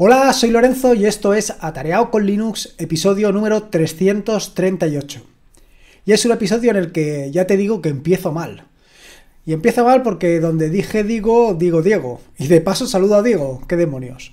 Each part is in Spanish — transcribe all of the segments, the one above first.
Hola, soy Lorenzo y esto es Atareado con Linux, episodio número 338. Y es un episodio en el que ya te digo que empiezo mal. Y empiezo mal porque donde dije digo, digo Diego. Y de paso saludo a Diego, qué demonios.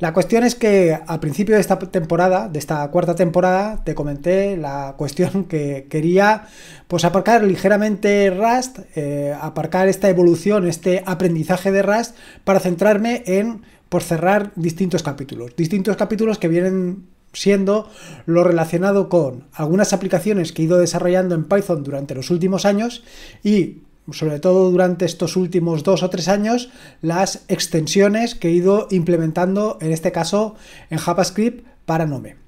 La cuestión es que al principio de esta temporada, de esta cuarta temporada, te comenté la cuestión que quería pues aparcar ligeramente Rust, eh, aparcar esta evolución, este aprendizaje de Rust, para centrarme en por cerrar distintos capítulos. Distintos capítulos que vienen siendo lo relacionado con algunas aplicaciones que he ido desarrollando en Python durante los últimos años y sobre todo durante estos últimos dos o tres años, las extensiones que he ido implementando, en este caso en JavaScript para Nome.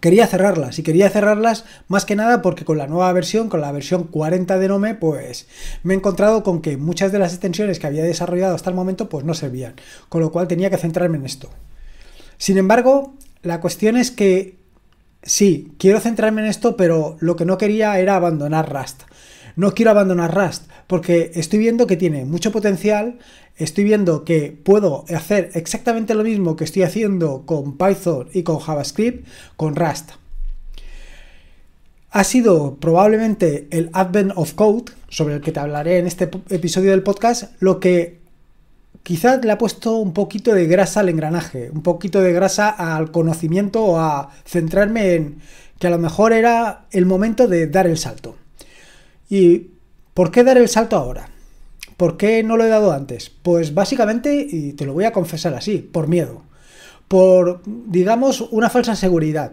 Quería cerrarlas y quería cerrarlas más que nada porque con la nueva versión, con la versión 40 de Nome, pues me he encontrado con que muchas de las extensiones que había desarrollado hasta el momento pues no servían, con lo cual tenía que centrarme en esto. Sin embargo, la cuestión es que sí, quiero centrarme en esto, pero lo que no quería era abandonar Rust no quiero abandonar Rust porque estoy viendo que tiene mucho potencial, estoy viendo que puedo hacer exactamente lo mismo que estoy haciendo con Python y con JavaScript con Rust. Ha sido probablemente el Advent of Code, sobre el que te hablaré en este episodio del podcast, lo que quizás le ha puesto un poquito de grasa al engranaje, un poquito de grasa al conocimiento o a centrarme en que a lo mejor era el momento de dar el salto. ¿Y por qué dar el salto ahora? ¿Por qué no lo he dado antes? Pues básicamente, y te lo voy a confesar así, por miedo. Por, digamos, una falsa seguridad.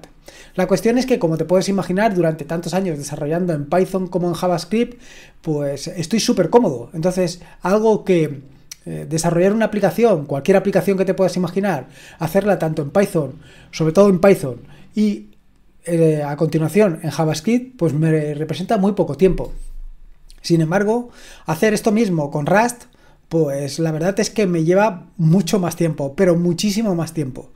La cuestión es que, como te puedes imaginar, durante tantos años desarrollando en Python como en JavaScript, pues estoy súper cómodo. Entonces, algo que eh, desarrollar una aplicación, cualquier aplicación que te puedas imaginar, hacerla tanto en Python, sobre todo en Python, y eh, a continuación en JavaScript, pues me representa muy poco tiempo. Sin embargo, hacer esto mismo con Rust, pues la verdad es que me lleva mucho más tiempo, pero muchísimo más tiempo.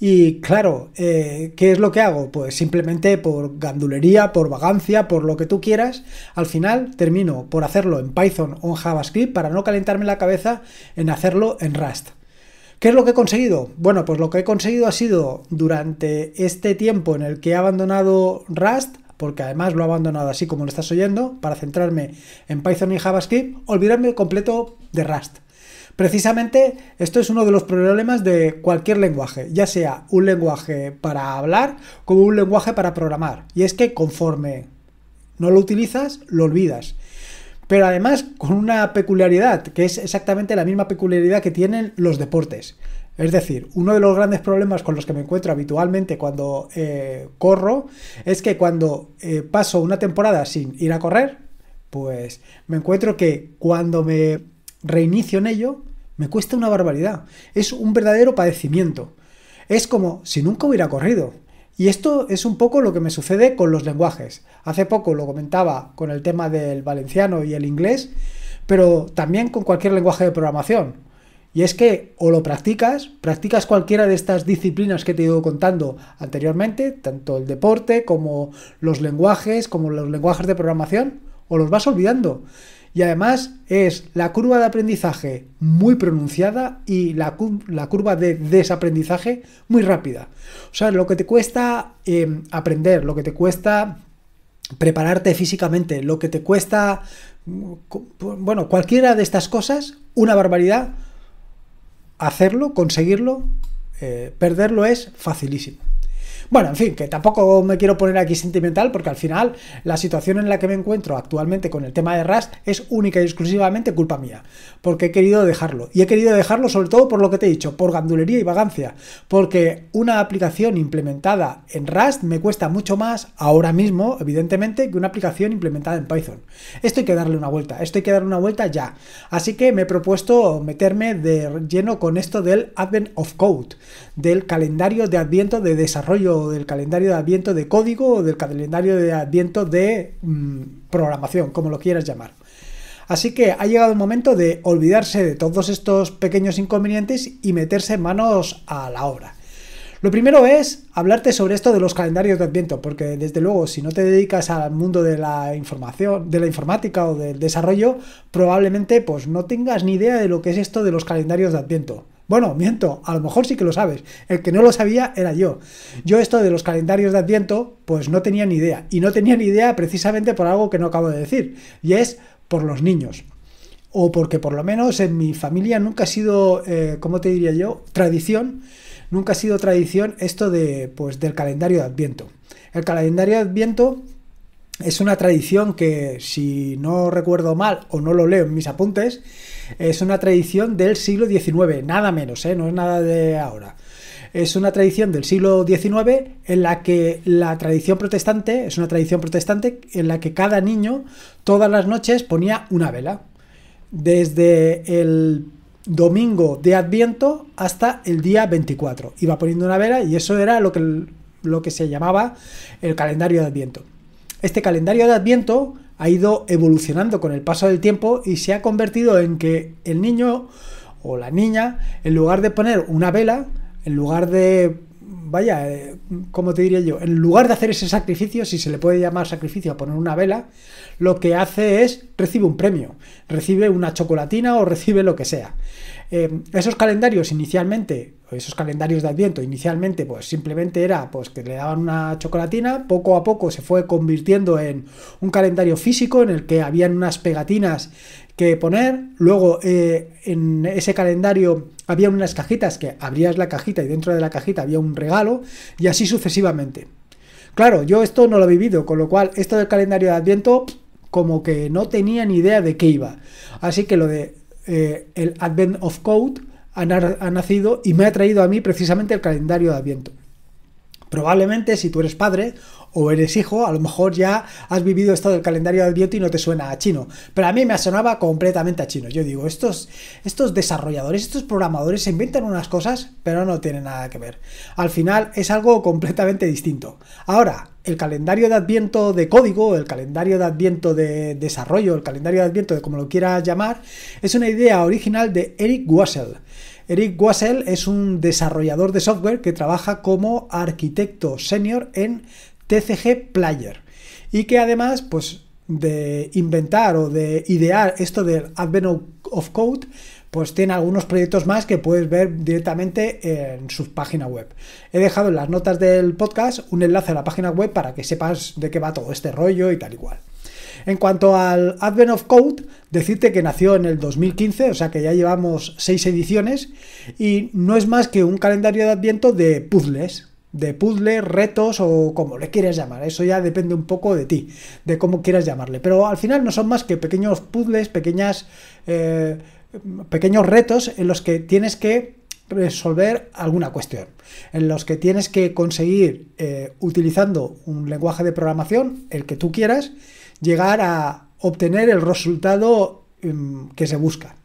Y claro, eh, ¿qué es lo que hago? Pues simplemente por gandulería, por vagancia, por lo que tú quieras, al final termino por hacerlo en Python o en JavaScript para no calentarme la cabeza en hacerlo en Rust. ¿Qué es lo que he conseguido? Bueno, pues lo que he conseguido ha sido durante este tiempo en el que he abandonado Rust, porque además lo he abandonado así como lo estás oyendo, para centrarme en Python y JavaScript, olvidarme completo de Rust. Precisamente esto es uno de los problemas de cualquier lenguaje, ya sea un lenguaje para hablar como un lenguaje para programar. Y es que conforme no lo utilizas, lo olvidas pero además con una peculiaridad, que es exactamente la misma peculiaridad que tienen los deportes. Es decir, uno de los grandes problemas con los que me encuentro habitualmente cuando eh, corro es que cuando eh, paso una temporada sin ir a correr, pues me encuentro que cuando me reinicio en ello, me cuesta una barbaridad. Es un verdadero padecimiento. Es como si nunca hubiera corrido. Y esto es un poco lo que me sucede con los lenguajes. Hace poco lo comentaba con el tema del valenciano y el inglés, pero también con cualquier lenguaje de programación. Y es que o lo practicas, practicas cualquiera de estas disciplinas que te he ido contando anteriormente, tanto el deporte como los lenguajes, como los lenguajes de programación, o los vas olvidando. Y además es la curva de aprendizaje muy pronunciada y la, curva de desaprendizaje muy rápida. O sea, lo que te cuesta em, aprender, lo que te cuesta prepararte físicamente, lo que te cuesta, bueno, cualquiera de estas cosas, una barbaridad, hacerlo, conseguirlo, eh, perderlo es facilísimo. Bueno, en fin, que tampoco me quiero poner aquí sentimental porque al final la situación en la que me encuentro actualmente con el tema de Rust es única y exclusivamente culpa mía, porque he querido dejarlo. Y he querido dejarlo sobre todo por lo que te he dicho, por gandulería y vagancia, porque una aplicación implementada en Rust me cuesta mucho más ahora mismo, evidentemente, que una aplicación implementada en Python. Esto hay que darle una vuelta, esto hay que darle una vuelta ya. Así que me he propuesto meterme de lleno con esto del Advent of Code, del calendario de adviento de desarrollo del calendario de adviento de código o del calendario de adviento de mm, programación, como lo quieras llamar. Así que ha llegado el momento de olvidarse de todos estos pequeños inconvenientes y meterse manos a la obra. Lo primero es hablarte sobre esto de los calendarios de Adviento, porque desde luego si no te dedicas al mundo de la información, de la informática o del desarrollo, probablemente pues no tengas ni idea de lo que es esto de los calendarios de Adviento. Bueno, miento, a lo mejor sí que lo sabes. El que no lo sabía era yo. Yo esto de los calendarios de Adviento, pues no tenía ni idea. Y no tenía ni idea precisamente por algo que no acabo de decir. Y es por los niños. O porque por lo menos en mi familia nunca ha sido, eh, ¿cómo te diría yo? Tradición. Nunca ha sido tradición esto de, pues, del calendario de Adviento. El calendario de Adviento es una tradición que, si no recuerdo mal o no lo leo en mis apuntes, es una tradición del siglo XIX, nada menos, ¿eh? no es nada de ahora. Es una tradición del siglo XIX en la que la tradición protestante, es una tradición protestante en la que cada niño todas las noches ponía una vela. Desde el domingo de Adviento hasta el día 24. Iba poniendo una vela y eso era lo que, lo que se llamaba el calendario de Adviento. Este calendario de Adviento ha ido evolucionando con el paso del tiempo y se ha convertido en que el niño o la niña, en lugar de poner una vela, en lugar de, vaya, eh, ¿cómo te diría yo? En lugar de hacer ese sacrificio, si se le puede llamar sacrificio a poner una vela, lo que hace es recibe un premio, recibe una chocolatina o recibe lo que sea. Eh, esos calendarios inicialmente, esos calendarios de Adviento inicialmente, pues simplemente era pues que le daban una chocolatina, poco a poco se fue convirtiendo en un calendario físico en el que habían unas pegatinas que poner, luego eh, en ese calendario había unas cajitas que abrías la cajita y dentro de la cajita había un regalo y así sucesivamente. Claro, yo esto no lo he vivido, con lo cual esto del calendario de Adviento como que no tenía ni idea de qué iba. Así que lo de eh, el Advent of Code ha, nacido y me ha traído a mí precisamente el calendario de Adviento. Probablemente si tú eres padre o eres hijo, a lo mejor ya has vivido esto del calendario de Adviento y no te suena a chino. Pero a mí me sonaba completamente a chino. Yo digo, estos, estos desarrolladores, estos programadores se inventan unas cosas, pero no tienen nada que ver. Al final es algo completamente distinto. Ahora, el calendario de Adviento de código, el calendario de Adviento de desarrollo, el calendario de Adviento de como lo quieras llamar, es una idea original de Eric Wassel. Eric Wassel es un desarrollador de software que trabaja como arquitecto senior en TCG Player y que además, pues, de inventar o de idear esto del Advent of Code, pues tiene algunos proyectos más que puedes ver directamente en su página web. He dejado en las notas del podcast un enlace a la página web para que sepas de qué va todo este rollo y tal y cual. En cuanto al Advent of Code, decirte que nació en el 2015, o sea que ya llevamos seis ediciones, y no es más que un calendario de adviento de puzzles, de puzzles, retos o como le quieras llamar. Eso ya depende un poco de ti, de cómo quieras llamarle. Pero al final no son más que pequeños puzzles, pequeñas eh, pequeños retos en los que tienes que resolver alguna cuestión, en los que tienes que conseguir, eh, utilizando un lenguaje de programación, el que tú quieras, llegar a obtener el resultado em, que se busca.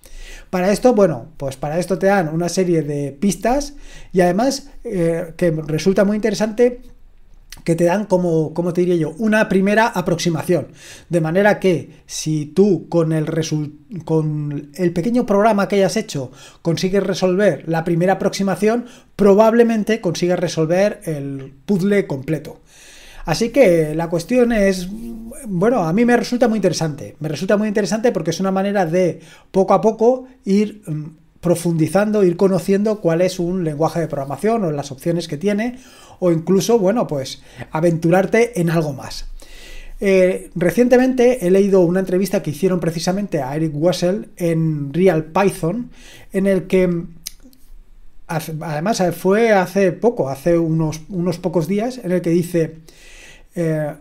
Para esto, bueno, pues para esto te dan una serie de pistas y además eh, que resulta muy interesante que te dan como, como te diría yo, una primera aproximación. De manera que si tú con el, con el pequeño programa que hayas hecho consigues resolver la primera aproximación, probablemente consigas resolver el puzzle completo. Así que la cuestión es, bueno, a mí me resulta muy interesante. Me resulta muy interesante porque es una manera de poco a poco ir mm, profundizando, ir conociendo cuál es un lenguaje de programación o las opciones que tiene o incluso, bueno, pues aventurarte en algo más. Eh, recientemente he leído una entrevista que hicieron precisamente a Eric Wassel en Real Python, en el que además fue hace poco, hace unos, unos pocos días, en el que dice, eh,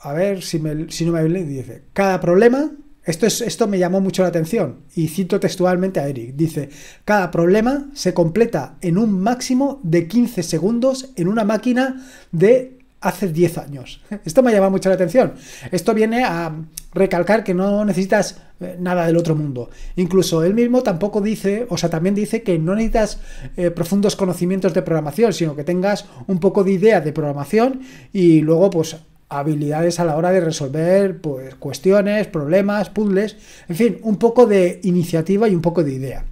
a ver si, me, si no me dice, cada problema esto, es, esto me llamó mucho la atención y cito textualmente a Eric. Dice, cada problema se completa en un máximo de 15 segundos en una máquina de hace 10 años. Esto me llama mucho la atención. Esto viene a recalcar que no necesitas nada del otro mundo. Incluso él mismo tampoco dice, o sea, también dice que no necesitas eh, profundos conocimientos de programación, sino que tengas un poco de idea de programación y luego pues habilidades a la hora de resolver pues, cuestiones, problemas, puzzles, en fin, un poco de iniciativa y un poco de idea.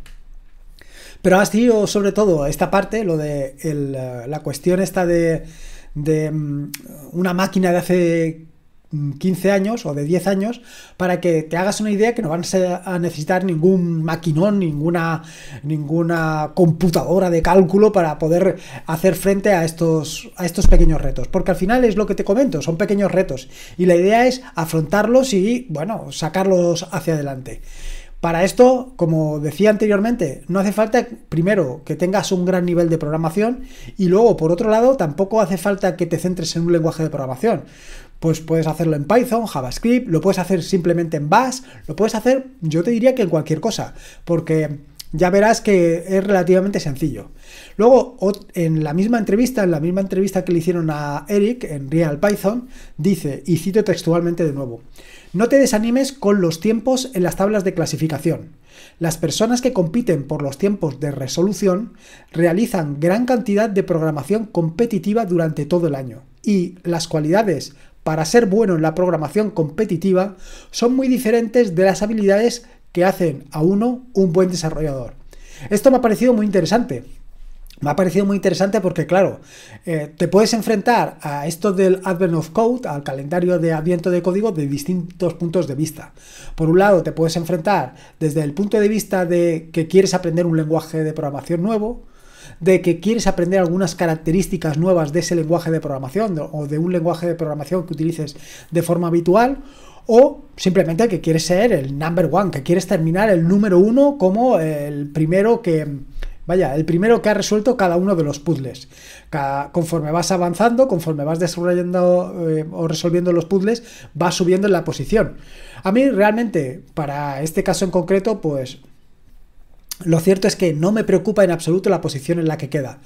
Pero ha sido sobre todo esta parte, lo de la cuestión esta de, de mm, una máquina de hace 15 años o de 10 años para que te hagas una idea que no van a necesitar ningún maquinón, ninguna, ninguna computadora de cálculo para poder hacer frente a estos, a estos pequeños retos. Porque al final es lo que te comento, son pequeños retos y la idea es afrontarlos y, bueno, sacarlos hacia adelante. Para esto, como decía anteriormente, no hace falta primero que tengas un gran nivel de programación y luego, por otro lado, tampoco hace falta que te centres en un lenguaje de programación. Pues puedes hacerlo en Python, JavaScript, lo puedes hacer simplemente en Bash, lo puedes hacer, yo te diría que en cualquier cosa, porque ya verás que es relativamente sencillo. Luego, en la misma entrevista, en la misma entrevista que le hicieron a Eric en Real Python, dice, y cito textualmente de nuevo, no te desanimes con los tiempos en las tablas de clasificación. Las personas que compiten por los tiempos de resolución realizan gran cantidad de programación competitiva durante todo el año y las cualidades para ser bueno en la programación competitiva son muy diferentes de las habilidades que hacen a uno un buen desarrollador. Esto me ha parecido muy interesante me ha parecido muy interesante porque, claro, eh, te puedes enfrentar a esto del Advent of Code, al calendario de Adviento de código, de distintos puntos de vista. Por un lado, te puedes enfrentar desde el punto de vista de que quieres aprender un lenguaje de programación nuevo, de que quieres aprender algunas características nuevas de ese lenguaje de programación o de un lenguaje de programación que utilices de forma habitual, o simplemente que quieres ser el number one, que quieres terminar el número uno como el primero que Vaya, el primero que ha resuelto cada uno de los puzzles. conforme vas avanzando, conforme vas desarrollando eh, o resolviendo los puzzles, vas subiendo en la posición. A mí realmente, para este caso en concreto, pues lo cierto es que no me preocupa en absoluto la posición en la que queda.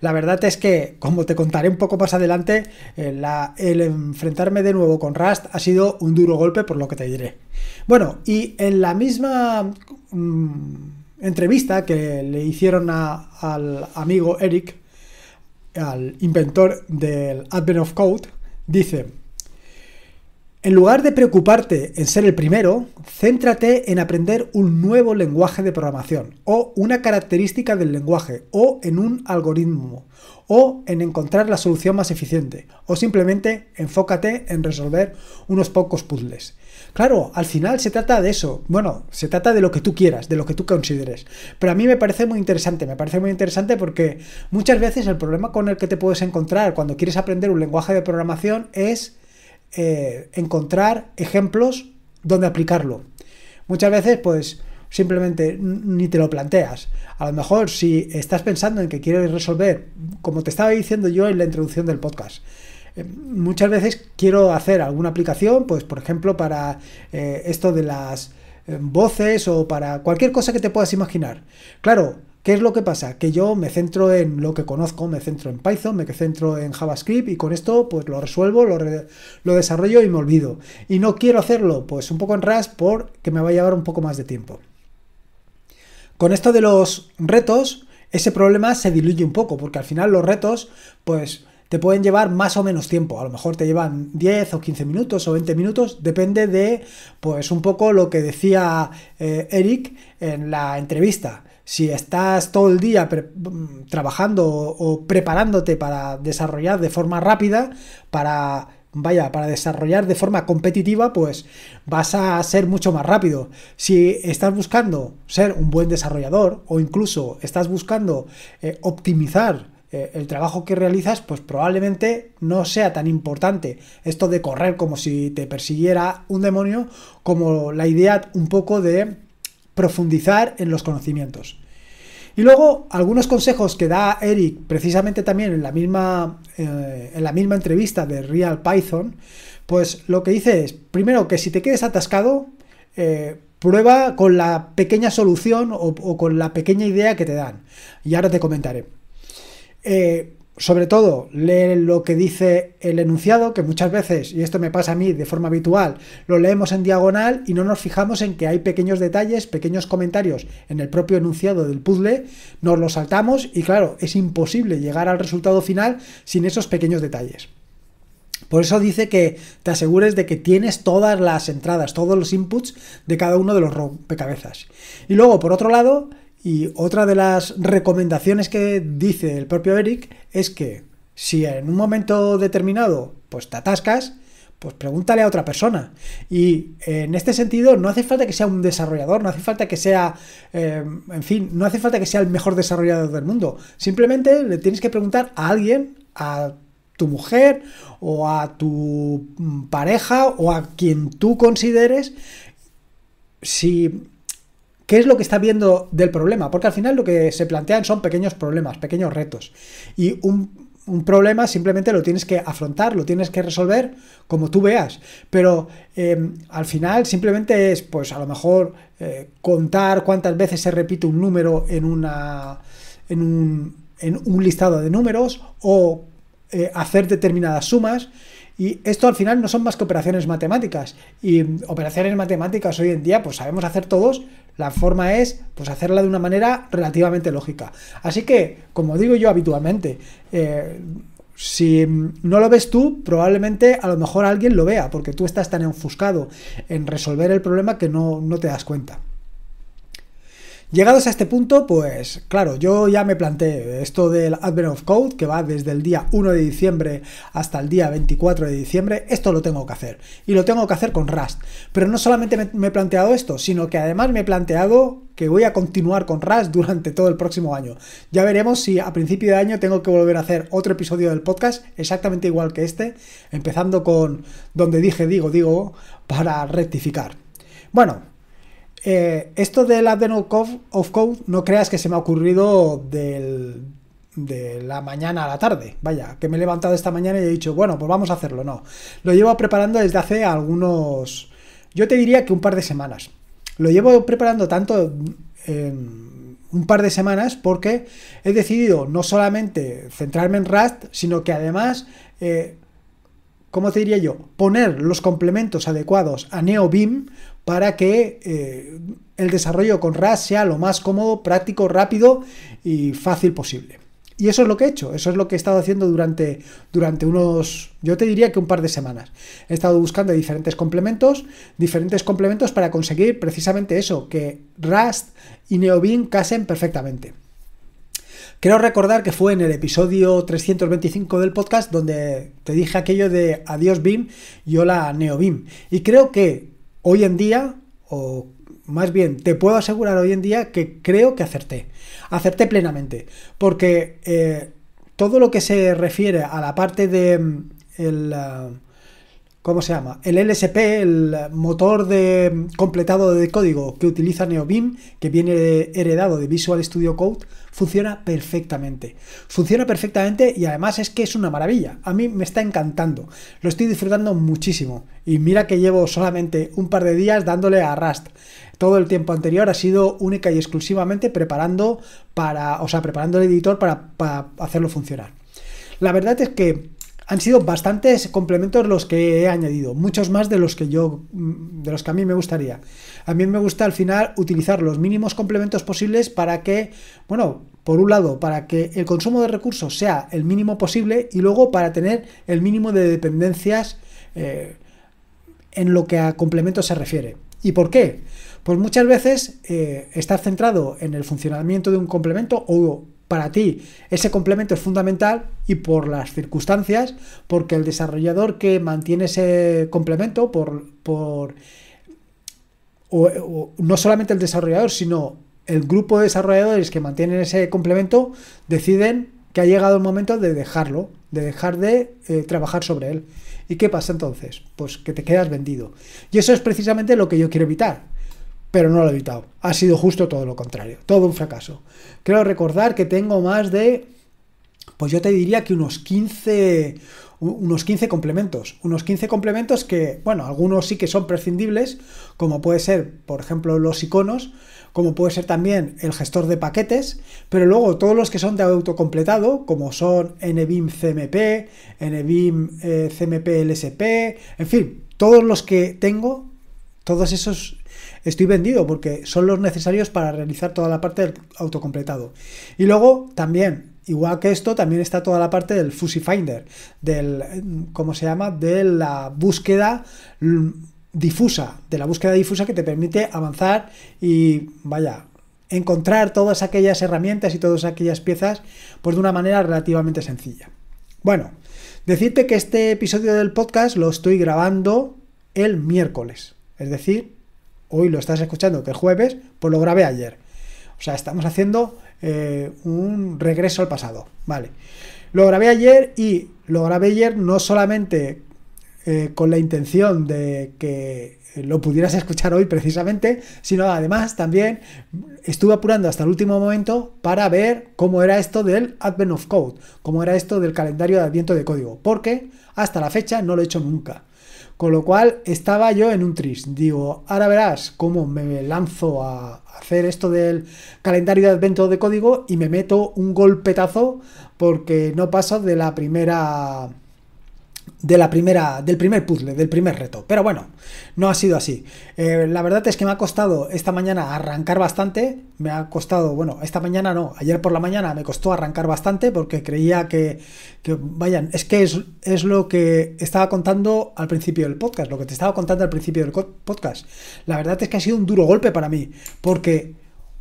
La verdad es que, como te contaré un poco más adelante, eh, el enfrentarme de nuevo con Rust ha sido un duro golpe por lo que te diré. Bueno, y en la misma... Mm, entrevista que le hicieron al amigo Eric, al inventor del Advent of Code, dice, en lugar de preocuparte en ser el primero, céntrate en aprender un nuevo lenguaje de programación, o una característica del lenguaje, o en un algoritmo, o en encontrar la solución más eficiente, o simplemente enfócate en resolver unos pocos puzzles. Claro, al final se trata de eso. Bueno, se trata de lo que tú quieras, de lo que tú consideres. Pero a mí me parece muy interesante, me parece muy interesante porque muchas veces el problema con el que te puedes encontrar cuando quieres aprender un lenguaje de programación es eh, encontrar ejemplos donde aplicarlo. Muchas veces, pues simplemente ni te lo planteas. A lo mejor si estás pensando en que quieres resolver, como te estaba diciendo yo en la introducción del podcast, eh, muchas veces quiero hacer alguna aplicación, pues por ejemplo para eh, esto de las voces o para cualquier cosa que te puedas imaginar. Claro, ¿qué es lo que pasa? Que yo me centro en lo que conozco, me centro en Python, me centro en JavaScript y con esto pues lo resuelvo, lo, lo desarrollo y me olvido. Y no quiero hacerlo pues un poco en Rust porque me va a llevar un poco más de tiempo. Con esto de los retos, ese problema se diluye un poco, porque al final los retos, pues te pueden llevar más o menos tiempo. A lo mejor te llevan 10 o 15 minutos o 20 minutos, depende de, pues, un poco lo que decía eh, Eric en la entrevista. Si estás todo el día trabajando o preparándote para desarrollar de forma rápida, para vaya, para desarrollar de forma competitiva, pues vas a ser mucho más rápido. Si estás buscando ser un buen desarrollador o incluso estás buscando eh, optimizar eh, el trabajo que realizas, pues probablemente no sea tan importante esto de correr como si te persiguiera un demonio, como la idea un poco de profundizar en los conocimientos. Y luego algunos consejos que da Eric precisamente también en la misma, eh, en la misma entrevista de Real Python, pues lo que dice es, primero que si te quedes atascado, eh, prueba con la pequeña solución o, con la pequeña idea que te dan. Y ahora te comentaré. Eh, sobre todo, lee lo que dice el enunciado, que muchas veces, y esto me pasa a mí de forma habitual, lo leemos en diagonal y no nos fijamos en que hay pequeños detalles, pequeños comentarios en el propio enunciado del puzzle, nos lo saltamos y claro, es imposible llegar al resultado final sin esos pequeños detalles. Por eso dice que te asegures de que tienes todas las entradas, todos los inputs de cada uno de los rompecabezas. Y luego, por otro lado, y otra de las recomendaciones que dice el propio Eric es que si en un momento determinado pues te atascas, pues pregúntale a otra persona. Y en este sentido, no hace falta que sea un desarrollador, no hace falta que sea, eh, en fin, no hace falta que sea el mejor desarrollador del mundo. Simplemente le tienes que preguntar a alguien, a tu mujer o a tu mm, pareja o a quien tú consideres si qué es lo que está viendo del problema, porque al final lo que se plantean son pequeños problemas, pequeños retos. Y un, problema simplemente lo tienes que afrontar, lo tienes que resolver como tú veas. Pero em, al final simplemente es, pues a lo mejor, eh, contar cuántas veces se repite un número en una. en un, en un listado de números o eh, hacer determinadas sumas. Y esto al final no son más que operaciones matemáticas. Y operaciones matemáticas hoy en día, pues sabemos hacer todos. La forma es, pues hacerla de una manera relativamente lógica. Así que, como digo yo habitualmente, eh, si no lo ves tú, probablemente a lo mejor alguien lo vea, porque tú estás tan enfuscado en resolver el problema que no, no te das cuenta. Llegados a este punto, pues claro, yo ya me planteé esto del Advent of Code, que va desde el día 1 de diciembre hasta el día 24 de diciembre, esto lo tengo que hacer. Y lo tengo que hacer con Rust. Pero no solamente me, he planteado esto, sino que además me he planteado que voy a continuar con Rust durante todo el próximo año. Ya veremos si a principio de año tengo que volver a hacer otro episodio del podcast, exactamente igual que este, empezando con donde dije digo, digo, para rectificar. Bueno, eh, esto del Advent of Code no creas que se me ha ocurrido de la mañana a la tarde. Vaya, que me he levantado esta mañana y he dicho, bueno, pues vamos a hacerlo. No, lo llevo preparando desde hace algunos, yo te diría que un par de semanas. Lo llevo preparando tanto un par de semanas porque he decidido no solamente centrarme en Rust, sino que además... Eh, ¿cómo te diría yo? Poner los complementos adecuados a NeoBeam para que eh, el desarrollo con RAS sea lo más cómodo, práctico, rápido y fácil posible. Y eso es lo que he hecho, eso es lo que he estado haciendo durante, durante unos, yo te diría que un par de semanas. He estado buscando diferentes complementos, diferentes complementos para conseguir precisamente eso, que Rust y NeoBeam casen perfectamente. Quiero recordar que fue en el episodio 325 del podcast donde te dije aquello de adiós BIM y hola NeoBeam. Y creo que hoy en día, o más bien, te puedo asegurar hoy en día que creo que acerté. Acerté plenamente. Porque eh, todo lo que se refiere a la parte de mm, el, uh, ¿cómo se llama? El LSP, el motor de completado de código que utiliza NeoBeam, que viene heredado de Visual Studio Code, funciona perfectamente. Funciona perfectamente y además es que es una maravilla. A mí me está encantando. Lo estoy disfrutando muchísimo. Y mira que llevo solamente un par de días dándole a Rust. Todo el tiempo anterior ha sido única y exclusivamente preparando para, o sea, preparando el editor para, para hacerlo funcionar. La verdad es que han sido bastantes complementos los que he añadido, muchos más de los que yo, mm, de los que a mí me gustaría. A mí me gusta al final utilizar los mínimos complementos posibles para que, bueno, por un lado, para que el consumo de recursos sea el mínimo posible y luego para tener el mínimo de dependencias eh, en lo que a complementos se refiere. ¿Y por qué? Pues muchas veces eh, estar centrado en el funcionamiento de un complemento o para ti ese complemento es fundamental y por las circunstancias, porque el desarrollador que mantiene ese complemento, por, por o, no solamente el desarrollador, sino el grupo de desarrolladores que mantienen ese complemento, deciden que ha llegado el momento de dejarlo, de dejar de eh, trabajar sobre él. ¿Y qué pasa entonces? Pues que te quedas vendido. Y eso es precisamente lo que yo quiero evitar pero no lo he evitado. Ha sido justo todo lo contrario, todo un fracaso. Quiero recordar que tengo más de, pues yo te diría que unos 15, unos 15 complementos. Unos 15 complementos que, bueno, algunos sí que son prescindibles, como puede ser, por ejemplo, los iconos, como puede ser también el gestor de paquetes, pero luego todos los que son de autocompletado, como son NBIM CMP, NBIM eh, CMP LSP, en fin, todos los que tengo, todos esos estoy vendido porque son los necesarios para realizar toda la parte del autocompletado. Y luego también, igual que esto, también está toda la parte del Fuzzy Finder, del, ¿cómo se llama? De la búsqueda difusa, de la búsqueda difusa que te permite avanzar y, vaya, encontrar todas aquellas herramientas y todas aquellas piezas pues de una manera relativamente sencilla. Bueno, Decirte que este episodio del podcast lo estoy grabando el miércoles. Es decir, hoy lo estás escuchando que es jueves, pues lo grabé ayer. O sea, estamos haciendo eh, un regreso al pasado. Vale. Lo grabé ayer y lo grabé ayer no solamente eh, con la intención de que lo pudieras escuchar hoy precisamente, sino además también estuve apurando hasta el último momento para ver cómo era esto del Advent of Code, cómo era esto del calendario de Adviento de código, porque hasta la fecha no lo he hecho nunca. Con lo cual estaba yo en un tris. Digo, ahora verás cómo me lanzo a hacer esto del calendario de advento de código y me meto un golpetazo porque no paso de la primera de la primera, del primer puzzle, del primer reto. Pero bueno, no ha sido así. Eh, la verdad es que me ha costado esta mañana arrancar bastante. Me ha costado, bueno, esta mañana no, ayer por la mañana me costó arrancar bastante porque creía que, que vayan, es que es, es lo que estaba contando al principio del podcast, lo que te estaba contando al principio del podcast. La verdad es que ha sido un duro golpe para mí, porque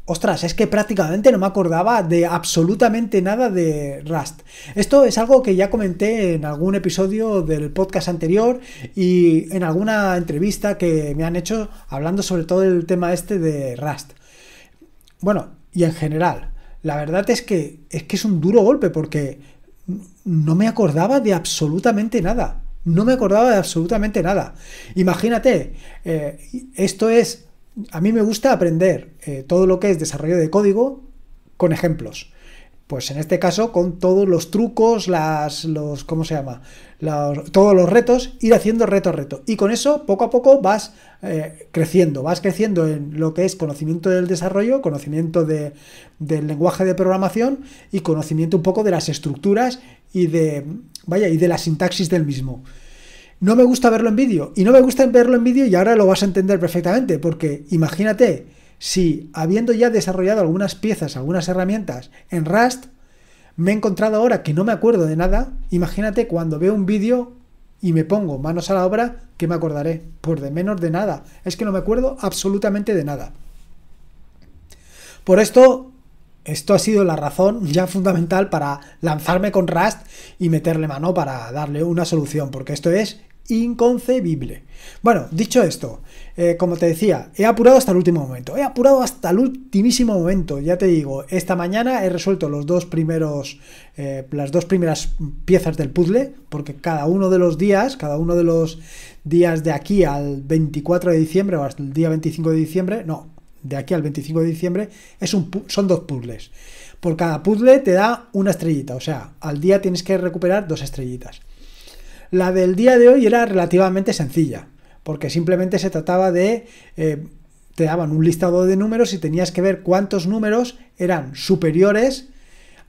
Ostras, es que prácticamente no me acordaba de absolutamente nada de Rust. Esto es algo que ya comenté en algún episodio del podcast anterior y en alguna entrevista que me han hecho hablando sobre todo el tema este de Rust. Bueno, y en general, la verdad es que es que es un duro golpe porque no me acordaba de absolutamente nada. No me acordaba de absolutamente nada. Imagínate, eh, esto es a mí me gusta aprender eh, todo lo que es desarrollo de código con ejemplos. Pues en este caso, con todos los trucos, los, ¿cómo se llama? todos los retos, ir haciendo reto a reto. Y con eso, poco a poco, vas eh, creciendo, vas creciendo en lo que es conocimiento del desarrollo, conocimiento del lenguaje de programación y conocimiento un poco de las estructuras y de, vaya, y de la sintaxis del mismo. No me gusta verlo en vídeo. Y no me gusta verlo en vídeo y ahora lo vas a entender perfectamente. Porque imagínate, si habiendo ya desarrollado algunas piezas, algunas herramientas en Rust, me he encontrado ahora que no me acuerdo de nada. Imagínate cuando veo un vídeo y me pongo manos a la obra, que me acordaré. Pues de menos de nada. Es que no me acuerdo absolutamente de nada. Por esto, esto ha sido la razón ya fundamental para lanzarme con Rust y meterle mano para darle una solución, porque esto es inconcebible. Bueno, dicho esto, eh, como te decía, he apurado hasta el último momento. He apurado hasta el ultimísimo momento. Ya te digo, esta mañana he resuelto los dos primeros, eh, las dos primeras piezas del puzzle, porque cada uno de los días, cada uno de los días de aquí al 24 de diciembre o hasta el día 25 de diciembre, no, de aquí al 25 de diciembre, es un, son dos puzzles. Por cada puzzle te da una estrellita, o sea, al día tienes que recuperar dos estrellitas. La del día de hoy era relativamente sencilla, porque simplemente se trataba de... Eh, te daban un listado de números y tenías que ver cuántos números eran superiores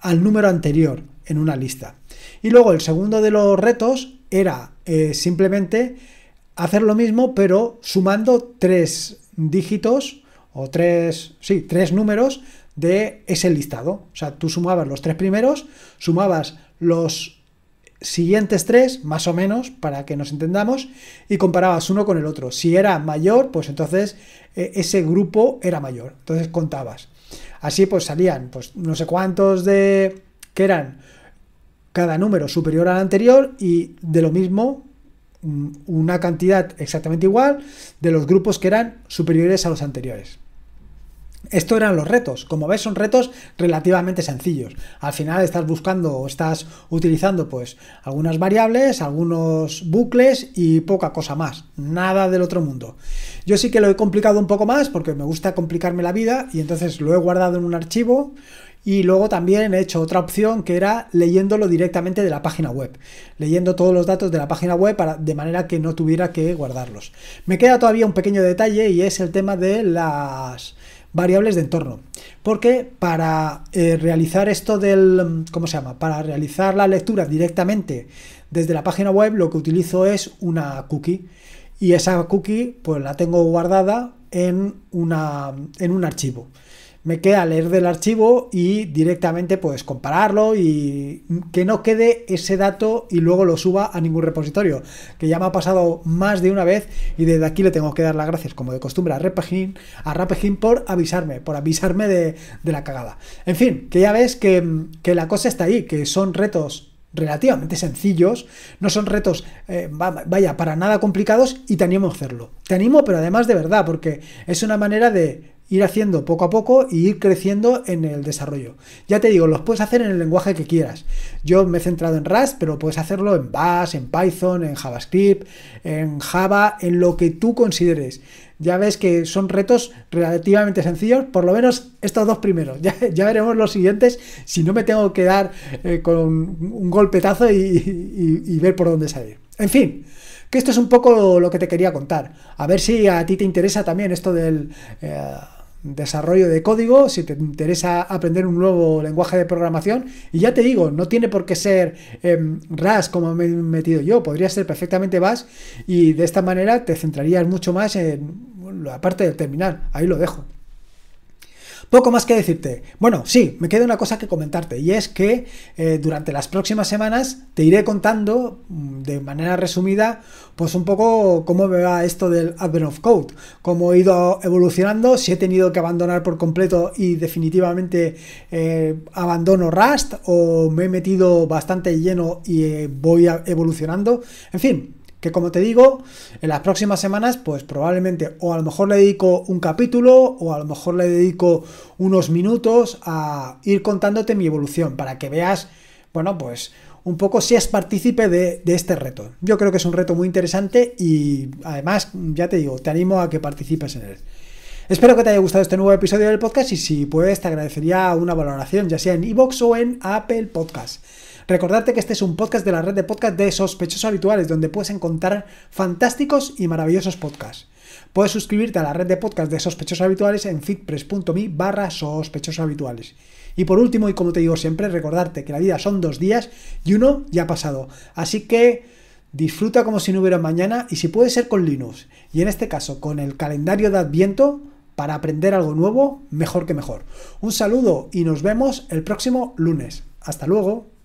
al número anterior en una lista. Y luego el segundo de los retos era eh, simplemente hacer lo mismo, pero sumando tres dígitos o tres, sí, tres números de ese listado. O sea, tú sumabas los tres primeros, sumabas los siguientes tres, más o menos, para que nos entendamos, y comparabas uno con el otro. Si era mayor, pues entonces e, ese grupo era mayor. Entonces contabas. Así pues salían, pues no sé cuántos de que eran cada número superior al anterior y de lo mismo mm, una cantidad exactamente igual de los grupos que eran superiores a los anteriores. Esto eran los retos. Como ves, son retos relativamente sencillos. Al final estás buscando o estás utilizando pues algunas variables, algunos bucles y poca cosa más. Nada del otro mundo. Yo sí que lo he complicado un poco más porque me gusta complicarme la vida y entonces lo he guardado en un archivo y luego también he hecho otra opción que era leyéndolo directamente de la página web, leyendo todos los datos de la página web de manera que no tuviera que guardarlos. Me queda todavía un pequeño detalle y es el tema de las variables de entorno. Porque para eh, realizar esto del, ¿cómo se llama? Para realizar la lectura directamente desde la página web lo que utilizo es una cookie. Y esa cookie pues la tengo guardada en, una, en un archivo me queda leer del archivo y directamente pues compararlo y que no quede ese dato y luego lo suba a ningún repositorio, que ya me ha pasado más de una vez y desde aquí le tengo que dar las gracias como de costumbre a Rapegin, a por avisarme, por avisarme de, la cagada. En fin, que ya ves que, que la cosa está ahí, que son retos relativamente sencillos, no son retos, eh, vaya, para nada complicados y te animo a hacerlo. Te animo, pero además de verdad, porque es una manera de ir haciendo poco a poco y ir creciendo en el desarrollo. Ya te digo, los puedes hacer en el lenguaje que quieras. Yo me he centrado en Rust, pero puedes hacerlo en Bash, en Python, en JavaScript, en Java, en lo que tú consideres. Ya ves que son retos relativamente sencillos, por lo menos estos dos primeros. Ya, veremos los siguientes si no me tengo que dar eh, con un golpetazo y, ver por dónde salir. En fin, que esto es un poco lo que te quería contar. A ver si a ti te interesa también esto del... Eh, desarrollo de código, si te interesa aprender un nuevo lenguaje de programación, y ya te digo, no tiene por qué ser eh, RAS como me he metido yo, podría ser perfectamente Bash y de esta manera te centrarías mucho más en la parte del terminal, ahí lo dejo. Poco más que decirte. Bueno, sí, me queda una cosa que comentarte y es que eh, durante las próximas semanas te iré contando mm, de manera resumida pues un poco cómo me va esto del Advent of Code, cómo he ido evolucionando, si he tenido que abandonar por completo y definitivamente eh, abandono Rust o me he metido bastante lleno y eh, voy evolucionando. En fin, que como te digo, en las próximas semanas, pues probablemente o a lo mejor le dedico un capítulo o a lo mejor le dedico unos minutos a ir contándote mi evolución para que veas, bueno, pues un poco si es partícipe de, este reto. Yo creo que es un reto muy interesante y además, ya te digo, te animo a que participes en él. Espero que te haya gustado este nuevo episodio del podcast y si puedes te agradecería una valoración, ya sea en iVoox o en Apple Podcast. Recordarte que este es un podcast de la red de podcast de sospechosos habituales, donde puedes encontrar fantásticos y maravillosos podcasts. Puedes suscribirte a la red de podcast de sospechosos habituales en fitpress.me barra sospechosos habituales. Y por último, y como te digo siempre, recordarte que la vida son dos días y uno ya ha pasado. Así que disfruta como si no hubiera mañana y si puede ser con Linux. Y en este caso con el calendario de Adviento para aprender algo nuevo, mejor que mejor. Un saludo y nos vemos el próximo lunes. Hasta luego.